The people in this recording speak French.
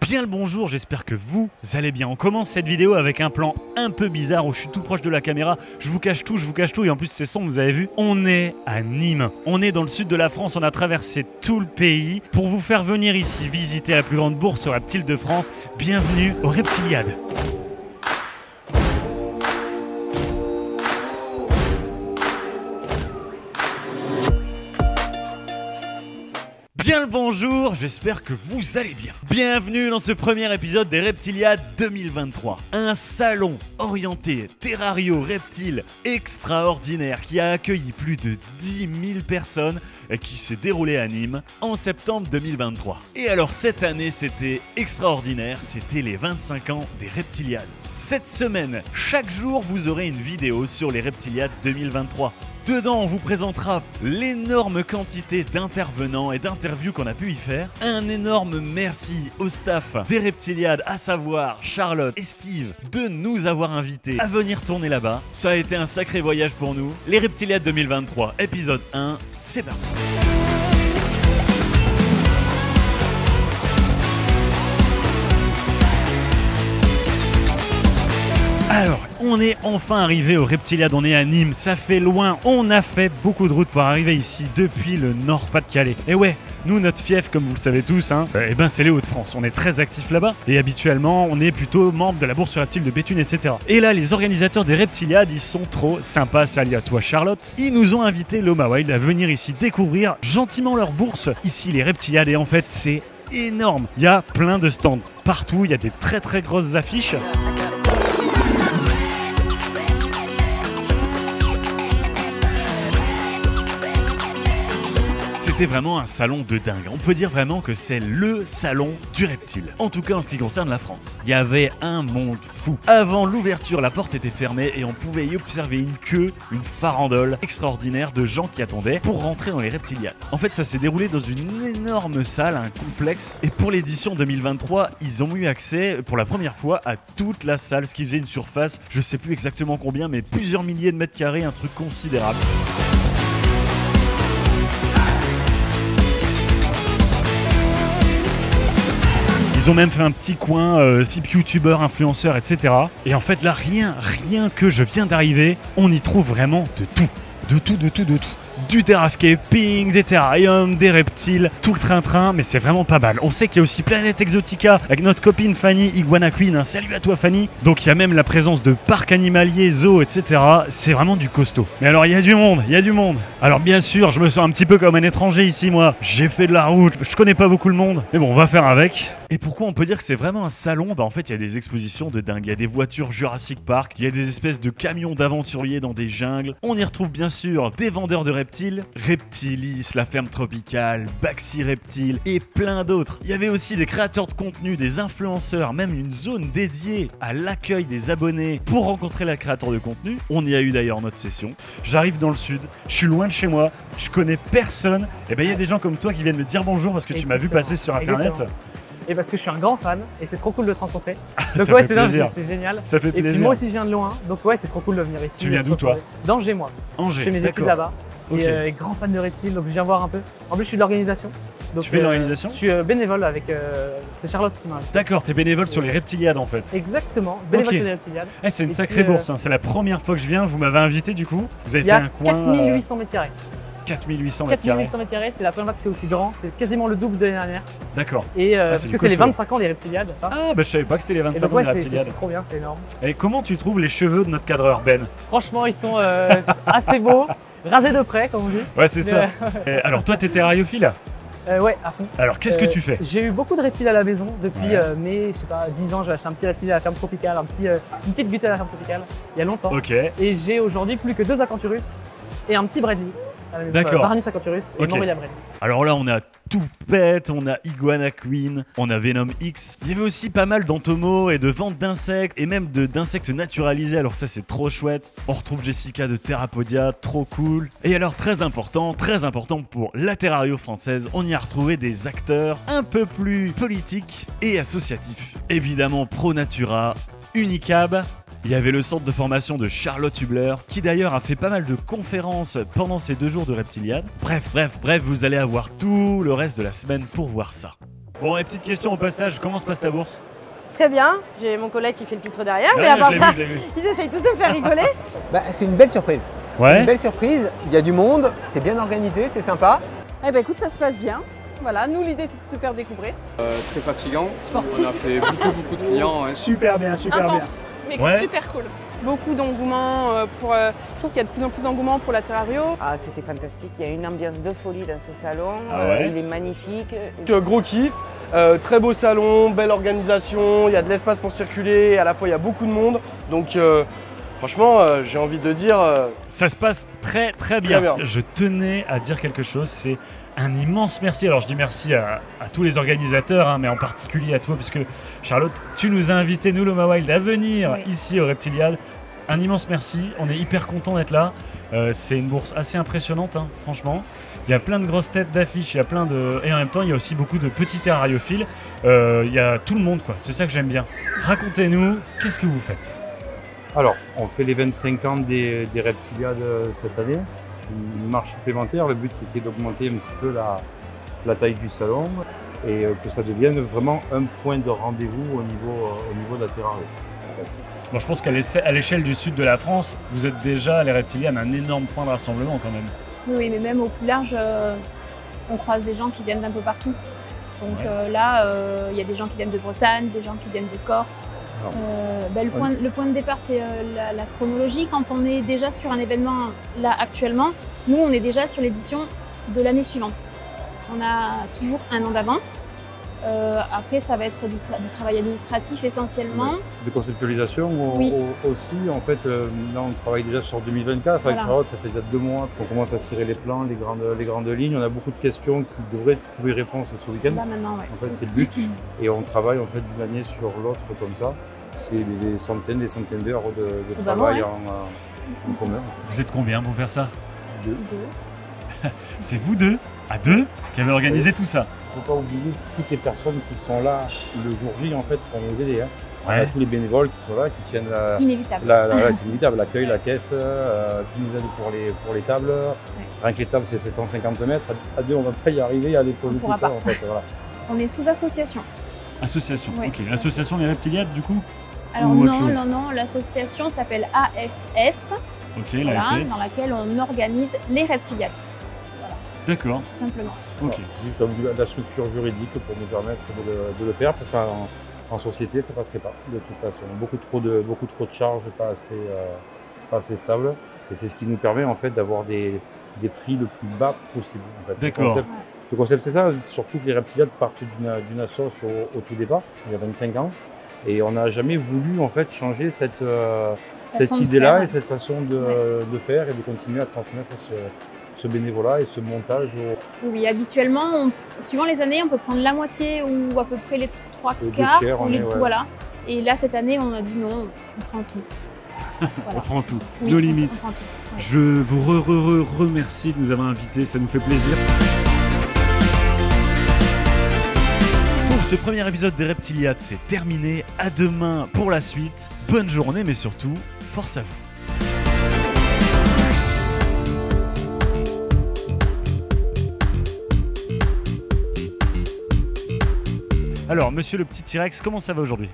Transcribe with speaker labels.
Speaker 1: Bien le bonjour, j'espère que vous allez bien. On commence cette vidéo avec un plan un peu bizarre où je suis tout proche de la caméra, je vous cache tout, je vous cache tout et en plus c'est sombre, vous avez vu. On est à Nîmes, on est dans le sud de la France, on a traversé tout le pays pour vous faire venir ici visiter la plus grande bourse reptile de France. Bienvenue au Reptiliade. Bien le bonjour, j'espère que vous allez bien. Bienvenue dans ce premier épisode des Reptiliades 2023. Un salon orienté terrario reptile extraordinaire qui a accueilli plus de 10 000 personnes et qui s'est déroulé à Nîmes en septembre 2023. Et alors cette année c'était extraordinaire, c'était les 25 ans des Reptiliades. Cette semaine, chaque jour vous aurez une vidéo sur les Reptiliades 2023. Dedans, on vous présentera l'énorme quantité d'intervenants et d'interviews qu'on a pu y faire. Un énorme merci au staff des Reptiliades, à savoir Charlotte et Steve, de nous avoir invités à venir tourner là-bas. Ça a été un sacré voyage pour nous. Les Reptiliades 2023, épisode 1, c'est parti. Alors, on est enfin arrivé au Reptiliade, on est à Nîmes, ça fait loin, on a fait beaucoup de route pour arriver ici depuis le Nord-Pas-de-Calais. Et ouais, nous, notre fief, comme vous le savez tous, hein, eh ben c'est les Hauts-de-France. On est très actifs là-bas et habituellement, on est plutôt membre de la bourse reptile de Béthune, etc. Et là, les organisateurs des Reptiliades, ils sont trop sympas. Salut à toi, Charlotte. Ils nous ont invité, Loma Wild, à venir ici découvrir gentiment leur bourse. Ici, les Reptiliades, et en fait, c'est énorme. Il y a plein de stands partout, il y a des très très grosses affiches. C'était vraiment un salon de dingue. On peut dire vraiment que c'est le salon du reptile. En tout cas en ce qui concerne la France. Il y avait un monde fou. Avant l'ouverture, la porte était fermée et on pouvait y observer une queue, une farandole extraordinaire de gens qui attendaient pour rentrer dans les reptiliades. En fait, ça s'est déroulé dans une énorme salle, un complexe. Et pour l'édition 2023, ils ont eu accès pour la première fois à toute la salle, ce qui faisait une surface, je sais plus exactement combien, mais plusieurs milliers de mètres carrés, un truc considérable. Ils ont même fait un petit coin euh, type youtubeur, influenceur, etc. Et en fait là, rien, rien que je viens d'arriver, on y trouve vraiment de tout. De tout, de tout, de tout du terrascaping, des terrariums, des reptiles, tout le train-train, mais c'est vraiment pas mal. On sait qu'il y a aussi Planète Exotica avec notre copine Fanny Iguana Queen. Salut à toi Fanny. Donc il y a même la présence de parcs animaliers, zoos, etc. C'est vraiment du costaud. Mais alors il y a du monde, il y a du monde. Alors bien sûr, je me sens un petit peu comme un étranger ici, moi. J'ai fait de la route, je connais pas beaucoup le monde. Mais bon, on va faire avec. Et pourquoi on peut dire que c'est vraiment un salon? Bah en fait, il y a des expositions de dingue. Il y a des voitures Jurassic Park, il y a des espèces de camions d'aventuriers dans des jungles. On y retrouve bien sûr des vendeurs de reptiles Reptilis, la ferme tropicale, Baxi Reptile et plein d'autres. Il y avait aussi des créateurs de contenu, des influenceurs, même une zone dédiée à l'accueil des abonnés pour rencontrer la créateur de contenu. On y a eu d'ailleurs notre session. J'arrive dans le sud, je suis loin de chez moi, je connais personne. Et ben il y a des gens comme toi qui viennent me dire bonjour parce que tu m'as vu passer sur internet.
Speaker 2: Exactement. Et parce que je suis un grand fan et c'est trop cool de te rencontrer. Donc ouais, c'est c'est génial.
Speaker 1: Ça fait
Speaker 2: Et puis moi aussi je viens de loin, donc ouais, c'est trop cool de venir ici.
Speaker 1: Tu viens d'où, toi.
Speaker 2: D'Angers moi.
Speaker 1: Angers,
Speaker 2: Je fais mes études là-bas. Et, euh, et grand fan de reptiles, donc je viens voir un peu. En plus, je suis de l'organisation. Donc,
Speaker 1: Tu fais de
Speaker 2: euh,
Speaker 1: l'organisation
Speaker 2: Je suis euh, bénévole avec. euh, c'est Charlotte qui m'a.
Speaker 1: D'accord, t'es bénévole sur les reptiliades en fait.
Speaker 2: Exactement, bénévole sur les reptiliades.
Speaker 1: Eh, c'est une
Speaker 2: Et
Speaker 1: sacrée
Speaker 2: puis,
Speaker 1: bourse, hein. c'est la première fois que je viens, vous m'avez invité du coup. Vous avez fait
Speaker 2: a
Speaker 1: un coin. euh,
Speaker 2: 4800 mètres carrés.
Speaker 1: 4800 mètres carrés.
Speaker 2: 4800 mètres carrés, c'est la première fois que c'est aussi grand. C'est quasiment le double de l'année dernière.
Speaker 1: D'accord.
Speaker 2: Et euh,
Speaker 1: Ah,
Speaker 2: parce que c'est les
Speaker 1: costaud.
Speaker 2: 25 ans des reptiliades. hein.
Speaker 1: Ah, bah je savais pas que c'était les
Speaker 2: Et
Speaker 1: 25
Speaker 2: donc
Speaker 1: ans
Speaker 2: ouais,
Speaker 1: des reptiliades.
Speaker 2: c'est trop bien, c'est énorme.
Speaker 1: Et comment tu trouves les cheveux de notre cadreur Ben?
Speaker 2: Franchement, ils sont euh, assez beaux, rasés de près, comme on dit.
Speaker 1: Ouais, c'est ça. Et alors toi, t'es terrariophile
Speaker 2: euh, ouais, à fond.
Speaker 1: Alors qu'est-ce que
Speaker 2: Euh,
Speaker 1: tu fais?
Speaker 2: J'ai eu beaucoup de reptiles à la maison depuis
Speaker 1: Ouais.
Speaker 2: euh, mes, je sais pas, 10 ans. J'ai acheté un petit reptile à la ferme tropicale, un petit, euh, une petite butée à la ferme tropicale, il y a longtemps.
Speaker 1: Ok.
Speaker 2: Et j'ai aujourd'hui plus que deux acanthurus et un petit Bradley. Maison.
Speaker 1: D'accord.
Speaker 2: Euh, Varanus acanthurus et.
Speaker 1: Alors là, on a Toupette, on a Iguana Queen, on a Venom X. Il y avait aussi pas mal d'entomos et de ventes d'insectes et même de- d'insectes naturalisés. Alors ça, c'est trop chouette. On retrouve Jessica de Terrapodia, trop cool. Et alors, très important, très important pour la terrario française, on y a retrouvé des acteurs un peu plus politiques et associatifs. Évidemment, Pro Natura, Unicab. Il y avait le centre de formation de Charlotte Hubler, qui d'ailleurs a fait pas mal de conférences pendant ces deux jours de Reptiliade. Bref, bref, bref, vous allez avoir tout le reste de la semaine pour voir ça. Bon, et petite question au passage, comment se passe ta bourse?
Speaker 3: Très bien, j'ai mon collègue qui fait le pitre derrière, mais
Speaker 1: Ouais,
Speaker 3: à part
Speaker 1: je l'ai
Speaker 3: ça,
Speaker 1: vu, je l'ai vu.
Speaker 3: ils essayent tous de me faire rigoler.
Speaker 4: Bah, c'est une belle surprise. Une
Speaker 1: Ouais
Speaker 4: belle surprise, il y a du monde, c'est bien organisé, c'est sympa.
Speaker 5: Eh ben écoute, ça se passe bien. Voilà, nous l'idée c'est de se faire découvrir.
Speaker 6: très fatigant.
Speaker 5: Sportif.
Speaker 6: On a fait beaucoup beaucoup de clients. ouais.
Speaker 1: Super bien, super
Speaker 5: Intense, mais
Speaker 1: Ouais.
Speaker 5: super cool. Beaucoup d'engouement euh, pour. euh, je trouve qu'il y a de plus en plus d'engouement pour la Terrario.
Speaker 7: Ah, c'était fantastique. Il y a une ambiance de folie dans ce salon.
Speaker 1: Ah
Speaker 7: Euh,
Speaker 1: ouais
Speaker 7: il est magnifique.
Speaker 8: Gros kiff, euh, très beau salon, belle organisation, il y a de l'espace pour circuler, à la fois il y a beaucoup de monde. Donc euh, franchement, euh, j'ai envie de dire, euh,
Speaker 1: Ça se passe très très bien.
Speaker 8: Très bien.
Speaker 1: Je tenais à dire quelque chose, c'est un immense merci. Alors je dis merci à, à tous les organisateurs, hein, mais en particulier à toi, puisque Charlotte, tu nous as invités, nous, Loma Wild, à venir
Speaker 5: Oui.
Speaker 1: ici au Reptiliad. Un immense merci, on est hyper content d'être là. Euh, c'est une bourse assez impressionnante, hein, franchement. Il y a plein de grosses têtes d'affiches, il y a plein de. Et en même temps, il y a aussi beaucoup de petits terrariophiles. Euh, il y a tout le monde, quoi. C'est ça que j'aime bien. Racontez-nous, qu'est-ce que vous faites?
Speaker 9: Alors, on fait les 25 ans des, des Reptiliades cette année. C'est une marche supplémentaire. Le but, c'était d'augmenter un petit peu la, la taille du salon et euh, que ça devienne vraiment un point de rendez-vous au niveau, euh, au niveau de la terrarie.
Speaker 1: Bon, je pense qu'à l'échelle du sud de la France, vous êtes déjà, les reptiliennes, un énorme point de rassemblement quand même.
Speaker 10: Oui, mais même au plus large, euh, on croise des gens qui viennent d'un peu partout. Donc
Speaker 1: Ouais.
Speaker 10: euh, là, euh, il y a des gens qui viennent de Bretagne, des gens qui viennent de Corse.
Speaker 9: Alors,
Speaker 10: Euh, ben, le, point, le point de départ, c'est la, la chronologie. Quand on est déjà sur un événement là actuellement, nous, on est déjà sur l'édition de l'année suivante. On a toujours un an d'avance. Euh, après, ça va être du, tra- du travail administratif essentiellement.
Speaker 9: De conceptualisation au-
Speaker 10: Oui.
Speaker 9: au- aussi. En fait, euh, là, on travaille déjà sur 2024. Avec
Speaker 10: Voilà.
Speaker 9: Charlotte, ça fait déjà deux mois qu'on commence à tirer les plans, les grandes, les grandes lignes. On a beaucoup de questions qui devraient trouver réponse ce week-end.
Speaker 10: Là maintenant, ouais.
Speaker 9: En fait, c'est le but. Et on travaille en fait d'une année sur l'autre comme ça. C'est des centaines, des centaines d'heures de, de
Speaker 10: Bah
Speaker 9: travail
Speaker 10: ouais.
Speaker 9: en, euh, en commun.
Speaker 1: Vous êtes combien pour faire ça?
Speaker 9: Deux.
Speaker 10: Deux.
Speaker 1: C'est vous deux, à deux, qui avez organisé tout ça.
Speaker 9: Il ne faut pas oublier toutes les personnes qui sont là le jour J en fait pour nous aider. hein. On a
Speaker 1: Ouais.
Speaker 9: tous les bénévoles qui sont là, qui tiennent la,
Speaker 10: Inévitable.
Speaker 9: la- la- ouais, c'est inévitable, l'accueil, la caisse, euh, qui nous aident pour les, pour les tables. Rien que les tables, c'est 750 mètres. À deux, on va pas y arriver à les poser
Speaker 10: On
Speaker 9: tout en fait. Voilà.
Speaker 10: On est sous association.
Speaker 1: Association,
Speaker 10: Ouais.
Speaker 1: ok. L'association des reptiliades, du coup
Speaker 10: Alors
Speaker 1: Ou
Speaker 10: non, non, non, l'association s'appelle AFS, voilà, dans laquelle on organise les reptiliades,
Speaker 1: D'accord,
Speaker 10: tout simplement.
Speaker 1: ok.
Speaker 9: Juste comme de la structure juridique pour nous permettre de le, de le faire, parce qu'en en société, ça passerait pas, de toute façon. Beaucoup trop de, beaucoup trop de charges, pas assez, euh, pas assez stable. Et c'est ce qui nous permet en fait d'avoir des, des prix le plus bas possible. en fait. Le
Speaker 1: D'accord.
Speaker 9: concept- Le concept, c'est ça, surtout que les reptiliades partent d'une d'une assoce au, au tout départ, il y a 25 ans. Et on n'a jamais voulu en fait changer cette, euh, cette idée-là et cette façon de, de faire et de continuer à transmettre ce, ce bénévolat et ce montage
Speaker 10: Oui, habituellement, on- suivant les années, on peut prendre la moitié ou à peu près les trois quarts.
Speaker 9: tiers,
Speaker 10: ou
Speaker 9: on
Speaker 10: les-
Speaker 9: est, ouais.
Speaker 10: Voilà. Et là, cette année, on a dit non, on prend tout.
Speaker 1: On prend tout,
Speaker 10: Oui,
Speaker 1: nos
Speaker 10: on-
Speaker 1: limites.
Speaker 10: on prend tout. Ouais.
Speaker 1: Je vous re, re, re- remercie de nous avoir invités, ça nous fait plaisir. Pour ce premier épisode des Reptiliades, c'est terminé. À demain pour la suite. Bonne journée, mais surtout, force à vous. Alors, monsieur le petit T-Rex, comment ça va aujourd'hui?